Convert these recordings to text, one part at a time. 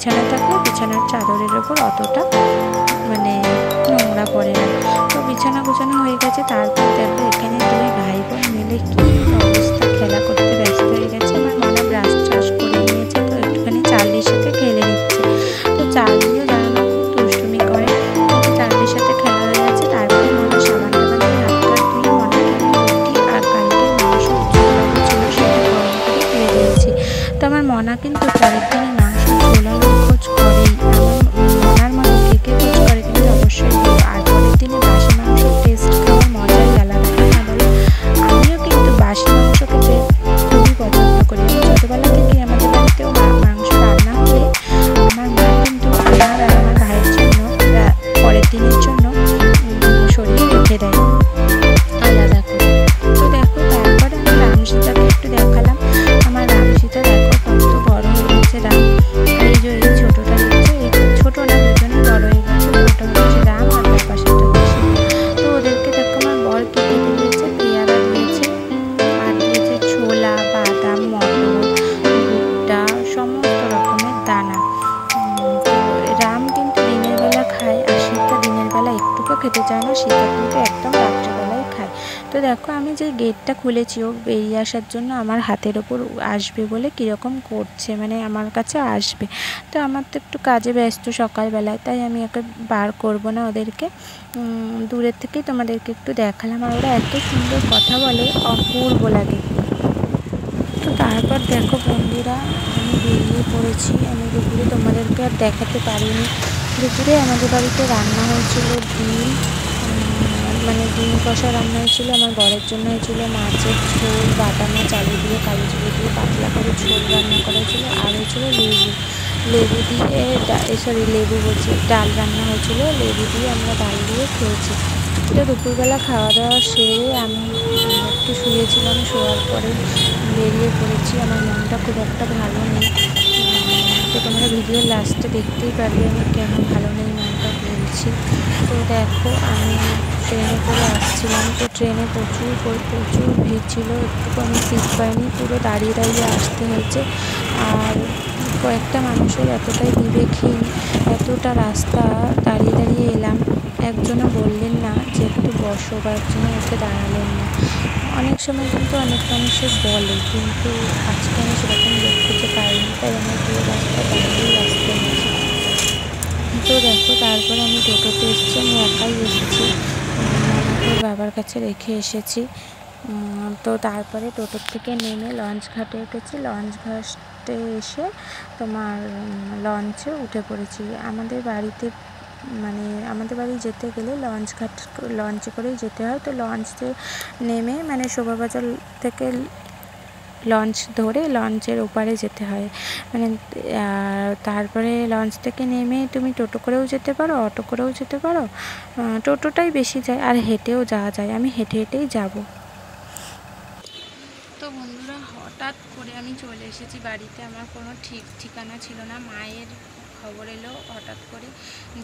বিছানা থাকলে বিছানার চাদরের ওপর অতটা মানে নোংরা পড়ে না। তো বিছানা গোছানো হয়ে গেছে, তারপর দেখো এখানে দুই ভাই বোন মিলে কি অবস্থা, খেলা করতে ব্যস্ত হয়ে গেছে। আমার মনে ব্রাশ ট্রাশ করে নিয়েছে, তো একটুখানি চার্লির সাথে খেলে নিচ্ছে। তো চার্লিও জানো না দুষ্টুমি করে চার্লির সাথে খেলা হয়ে গেছে, তারপরে মনে সাবান টাবান দিয়ে আমি রুটি আর কালকে মাংস ছিল সেটা গরম করে দিয়ে দিয়েছি। তো আমার মনা কিন্তু পরের মাংস খেতে চায় না সীতা কিন্তু একদম রাত্রেবেলায় খায়। তো দেখো, আমি যে গেটটা খুলেছি, ও বেরিয়ে আসার জন্য আমার হাতের ওপর আসবে বলে কীরকম করছে মানে আমার কাছে আসবে। তো আমার তো একটু কাজে ব্যস্ত সকালবেলায়, তাই আমি ওকে বার করব না ওদেরকে। দূরের থেকেই তোমাদেরকে একটু দেখালাম। আর ওরা এত সুন্দর কথা বলে, অপূর্ব লাগে। তো তারপর দেখো বন্ধুরা, আমি বেরিয়ে পড়েছি। আমি দুপুরে তোমাদেরকে আর দেখাতে পারিনি। দুপুরে আমাদের বাড়িতে রান্না হয়েছিল ডিম মানে ডিম কষা রান্না হয়েছিল, আমার বরের জন্য হয়েছিল মাছের ঝোল, বাটা মাছ, আলু দিয়ে কালো জিরে দিয়ে, পাতলা করে ঝোল রান্না করা হয়েছিল, আর হয়েছিল লেবু। লেবু দিয়ে সরি লেবু বলছি, ডাল রান্না হয়েছিল, লেবু দিয়ে আমরা ডাল দিয়ে খেয়েছি। তো দুপুরবেলা খাওয়া দাওয়া সেরে আমি একটু শুয়েছিলাম, শোয়ার পরে বেরিয়ে পড়েছি, আমার মনটা খুব একটা ভালো নেই। তোমরা ভিডিও লাস্টে দেখতেই পারবে আমি কেন ভালো নেই মনটা বলছি। তো দেখো, আমি ট্রেনে করে আসছিলাম। তো ট্রেনে প্রচুর প্রচুর ভিড় ছিল। একটুকু আমি সিট পাইনি, পুরো দাঁড়িয়ে দাঁড়িয়ে আসতে হয়েছে। আর কয়েকটা মানুষের এতটাই বিবেকহীন, এতটা রাস্তা দাঁড়িয়ে দাঁড়িয়ে এলাম। একজনও বললেন না, যে একটু বসো বা একজনও উঠে দাঁড়ালেন না। অনেক সময় কিন্তু অনেক মানুষের বলে, কিন্তু আজকে আমি সেরকম খুঁজে পাইনি, তাই পুরো রাস্তা দাঁড়িয়েই আসতে হয়েছে তো দেখো তারপরে আমি টোটোতে এসেছি আমি একাই এসেছি আমাকে বাবার কাছে রেখে এসেছি। তো তারপরে টোটোর থেকে নেমে লঞ্চ ঘাটে উঠেছি লঞ্চ ঘাটে এসে তোমার লঞ্চে উঠে পড়েছি। আমাদের বাড়িতে মানে আমাদের বাড়ি যেতে গেলে লঞ্চ ঘাট, লঞ্চে করেই যেতে হয়। তো লঞ্চে নেমে মানে শোভাবাজার থেকে লঞ্চ ধরে লঞ্চের ওপারে যেতে হয়। মানে তারপরে লঞ্চ থেকে নেমে তুমি টোটো করেও যেতে পারো, অটো করেও যেতে পারো টোটোটাই বেশি যায় আর হেঁটেও যাওয়া যায়। আমি হেঁটে হেঁটেই যাব। তো বন্ধুরা, হঠাৎ করে আমি চলে এসেছি বাড়িতে। আমার কোনো ঠিক ঠিকানা ছিল না। মায়ের খবর এলো হঠাৎ করে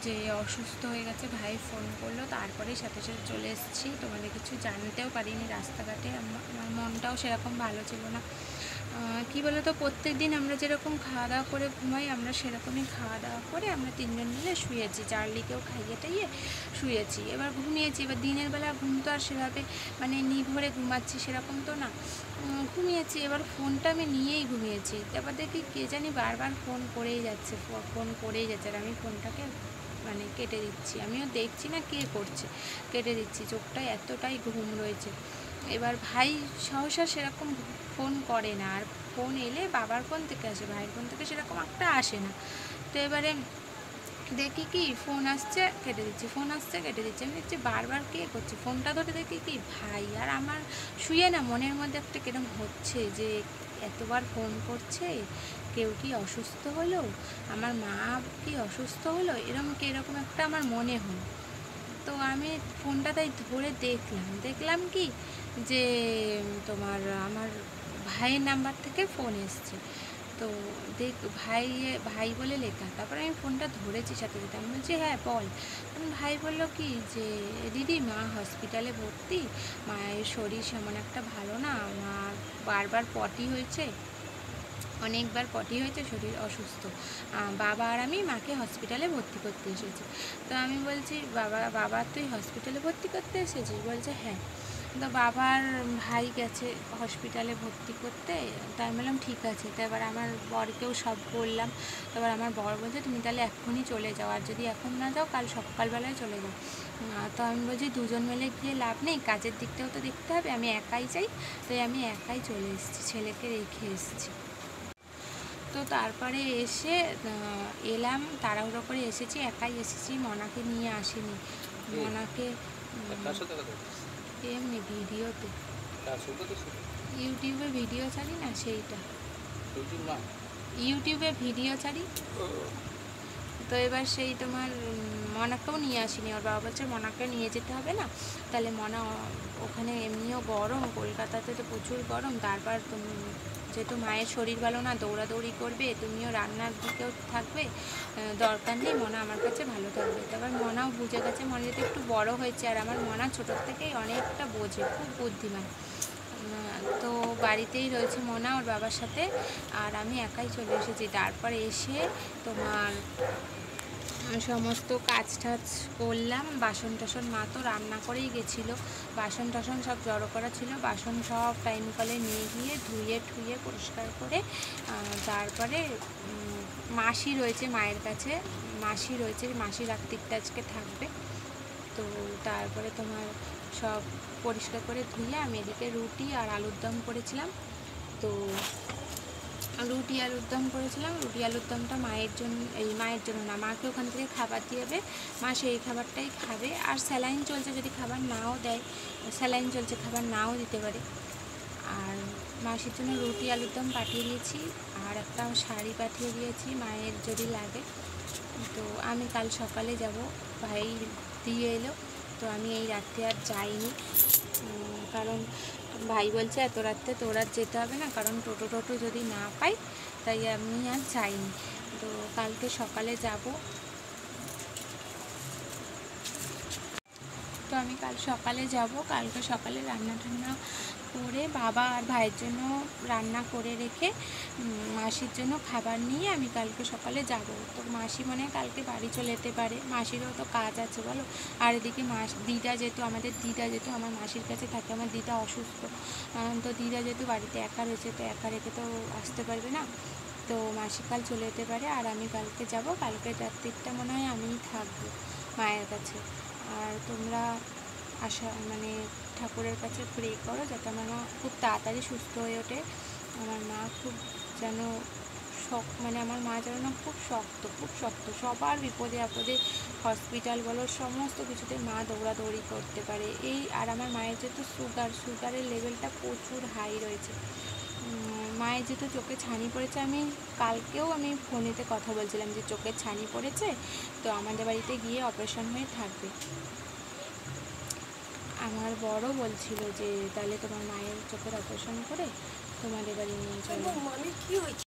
যে অসুস্থ হয়ে গেছে, ভাই ফোন করল, তারপরে সাথে সাথে চলে এসেছি। তোমাদের কিছু জানতেও পারিনি রাস্তাঘাটে, আমার মনটাও সেরকম ভালো ছিল না। কি বলো তো প্রত্যেক দিন আমরা যেরকম খাওয়া দাওয়া করে ঘুমাই, আমরা সেরকমই খাওয়া দাওয়া করে আমরা তিনজন মিলে শুয়েছি চার্লিকেও খাইয়ে টাইয়ে শুয়েছি এবার ঘুমিয়েছি, এবার দিনের বেলা ঘুম তো আর সেভাবে মানে নিভরে ঘুমাচ্ছি সেরকম তো না। ঘুমিয়েছি, এবার ফোনটা আমি নিয়েই ঘুমিয়েছি। তারপর দেখি কে জানি বারবার ফোন করেই যাচ্ছে ফোন করেই যাচ্ছে আর আমি ফোনটাকে মানে কেটে দিচ্ছি। আমিও দেখছি না কে করছে, কেটে দিচ্ছি। চোখটা এতটাই ঘুম রয়েছে। এবার ভাই সহসা সেরকম ফোন করে না। আর ফোন এলে বাবার ফোন থেকে আসে, ভাইয়ের ফোন থেকে সেরকম একটা আসে না। তো এবারে দেখি কি, ফোন আসছে, কেটে দিচ্ছি, ফোন আসছে, কেটে দিচ্ছি। আমি দেখছি বারবার কে করছে, ফোনটা ধরে দেখি কি, ভাই। আর আমার শুয়ে না মনের মধ্যে একটা কিরম হচ্ছে যে, এতবার ফোন করছে, কেউ কি অসুস্থ হলো? আমার মা কি অসুস্থ হলো? এরকম এরকম একটা আমার মনে হলো তো আমি ফোনটা তাই ধরে দেখলাম। দেখলাম কি যে, তোমার, আমার ভাইয়ের নাম্বার থেকে ফোন এসছে। তো দেখ ভাই ভাই বলে লেখা। তারপরে আমি ফোনটা ধরেছি সাথে সাথে। আমি বলছি হ্যাঁ বল। তখন ভাই বলল কি যে, দিদি, মা হসপিটালে ভর্তি। মায়ের শরীর সেমন একটা ভালো না। মা বারবার পটি হয়েছে। অনেকবার পটি হয়েছে, শরীর অসুস্থ। বাবা আর আমি মাকে হসপিটালে ভর্তি করতে এসেছি। তো আমি বলছি, বাবা বাবা, তুই হসপিটালে ভর্তি করতে এসেছিস? বলছে হ্যাঁ। তো বাবার ভাই গেছে হসপিটালে ভর্তি করতে। তাই আমি বললাম ঠিক আছে। তো এবার আমার বরকেও সব বললাম। এবার আমার বর বলছে তুমি তাহলে এক্ষুনি চলে যাও। আর যদি এখন না যাও কাল সকালবেলায় চলে যাও। তো আমি বলছি দুজন মিলে গিয়ে লাভ নেই। কাজের দিকটাও তো দেখতে হবে। আমি একাই চাই তাই আমি একাই চলে এসেছি। ছেলেকে রেখে এসেছি। তো তারপরে এসে এলাম। তাড়াহুড়ো করে এসেছি। একাই এসেছি। মনাকে নিয়ে আসিনি? মনাকে এমনি ভিডিওতে? ইউটিউবে ভিডিও ছাড়ি না সেইটা। ইউটিউবে ভিডিও ছাড়ি। তো এবার সেই তোমার মনাকেও নিয়ে আসিনি। ওর বাবা বলছে, মনাকে নিয়ে যেতে হবে না? তাহলে মনা ওখানে এমনিও গরম, কলকাতাতে তো প্রচুর গরম। তারপর তুমি, যেহেতু মায়ের শরীর ভালো না, দৌড়াদৌড়ি করবে, তুমিও রান্নার দিকেও থাকবে দরকার নেই, মনা আমার কাছে ভালো থাকবে। তারপর মনাও বুঝে গেছে, মনে যেহেতু একটু বড় হয়েছে, আর আমার মনা ছোটোর থেকেই অনেকটা বোঝে, খুব বুদ্ধিমান। তো বাড়িতেই রয়েছে মনা, ওর বাবার সাথে। আর আমি একাই চলে এসেছি। তারপরে এসে তোমার সমস্ত কাজ টাজ করলাম। বাসন টাসন মা তো রান্না করেই গেছিল। বাসন টাসন সব জড়ো করা ছিল। বাসন সব টাইম কলে নিয়ে গিয়ে ধুয়ে ঠুয়ে পরিষ্কার করে তারপরে মাসি রয়েছে মায়ের কাছে। মাসি রয়েছে মাসি রাত্রিটা আজকে থাকবে। তো তারপরে তোমার সব পরিষ্কার করে ধুয়ে আমি এদিকে রুটি আর আলুর দম করেছিলাম। তো রুটি আলুর দম করেছিলাম। রুটি আলুর দমটা মায়ের জন্য, এই মায়ের জন্য না, মাকে ওখান থেকে খাবার দিয়ে যাবে মা সেই খাবারটাই খাবে। আর স্যালাইন চলছে যদি খাবার নাও দেয়, স্যালাইন চলছে খাবার নাও দিতে পারে। আর মাসির জন্য রুটি আলুর দম পাঠিয়ে দিয়েছি। আর একটা শাড়ি পাঠিয়ে দিয়েছি মায়ের যদি লাগে। তো আমি কাল সকালে যাব। ভাই দিয়ে এলো। তো আমি এই রাত্রে আর যাইনি। কারণ ভাই বলছে এত রাত্রে তোর আর যেতে হবে না, কারণ টোটো টোটো যদি না পাই, তাই আমি আর যাইনি। তো কালকে সকালে যাব। আমি কাল সকালে যাব। কালকে সকালে রান্না টান্না করে বাবা আর ভাইয়ের জন্য রান্না করে রেখে মাসির জন্য খাবার নিয়ে আমি কালকে সকালে যাব। তো মাসি মনে কালকে বাড়ি চলে যেতে পারে। মাসিরও তো কাজ আছে বলো। আর এদিকে মাস, দিদা যেহেতু আমাদের, দিদা যেহেতু আমার মাসির কাছে থাকে, আমার দিদা অসুস্থ। তো দিদা যেহেতু বাড়িতে একা রয়েছে, তো একা রেখে তো আসতে পারবে না। তো মাসি কাল চলে যেতে পারে। আর আমি কালকে যাব। কালকে রাত্রিটা মনে হয় আমিই থাকব মায়ের কাছে। আর তোমরা আশা মানে ঠাকুরের কাছে প্রে করো যাতে আমার মা খুব তাড়াতাড়ি সুস্থ হয়ে ওঠে। আমার মা খুব যেন শক মানে আমার মা যেন না খুব শক্ত খুব শক্ত। সবার বিপদে আপদে হসপিটাল বলো, সমস্ত কিছুতে মা দৌড়াদৌড়ি করতে পারে। এই, আর আমার মায়ের যেহেতু সুগার সুগারের লেভেলটা প্রচুর হাই রয়েছে। মায়ের যেহেতু চোখে ছানি পড়েছে, আমি কালকেও আমি ফোনেতে কথা বলছিলাম যে চোখে ছানি পড়েছে, তো আমাদের বাড়িতে গিয়ে অপারেশন হয়ে থাকবে। আমার বড় বলছিল যে, তাহলে তোমার মায়ের চোখের অপারেশন করে তোমাদের বাড়ি নিয়ে চলো। মানে কি হয়েছে?